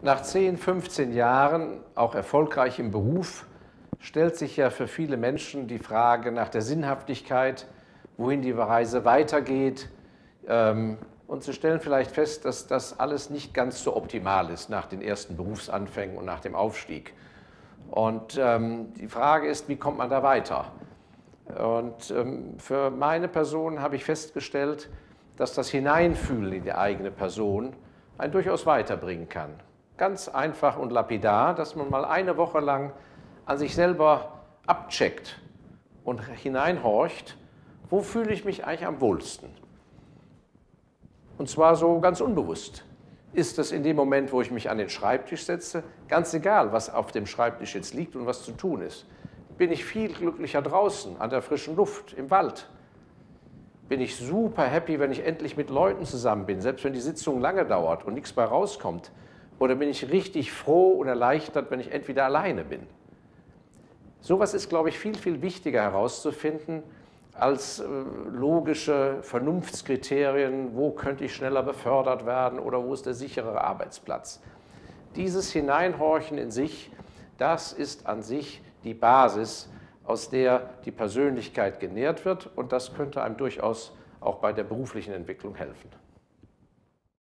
Nach 10, 15 Jahren, auch erfolgreich im Beruf, stellt sich ja für viele Menschen die Frage nach der Sinnhaftigkeit, wohin die Reise weitergeht. Ähm, und sie stellen vielleicht fest, dass das alles nicht ganz so optimal ist nach den ersten Berufsanfängen und nach dem Aufstieg. Und ähm, die Frage ist, wie kommt man da weiter? Und ähm, für meine Person habe ich festgestellt, dass das Hineinfühlen in die eigene Person einen durchaus weiterbringen kann. Ganz einfach und lapidar, dass man mal eine Woche lang an sich selber abcheckt und hineinhorcht, wo fühle ich mich eigentlich am wohlsten? Und zwar so ganz unbewusst. Ist das in dem Moment, wo ich mich an den Schreibtisch setze, ganz egal, was auf dem Schreibtisch jetzt liegt und was zu tun ist. Bin ich viel glücklicher draußen, an der frischen Luft, im Wald? Bin ich super happy, wenn ich endlich mit Leuten zusammen bin, selbst wenn die Sitzung lange dauert und nichts bei rauskommt? Oder bin ich richtig froh und erleichtert, wenn ich entweder alleine bin? Sowas ist, glaube ich, viel, viel wichtiger herauszufinden als äh, logische Vernunftskriterien, wo könnte ich schneller befördert werden oder wo ist der sichere Arbeitsplatz. Dieses Hineinhorchen in sich, das ist an sich die Basis, aus der die Persönlichkeit genährt wird und das könnte einem durchaus auch bei der beruflichen Entwicklung helfen.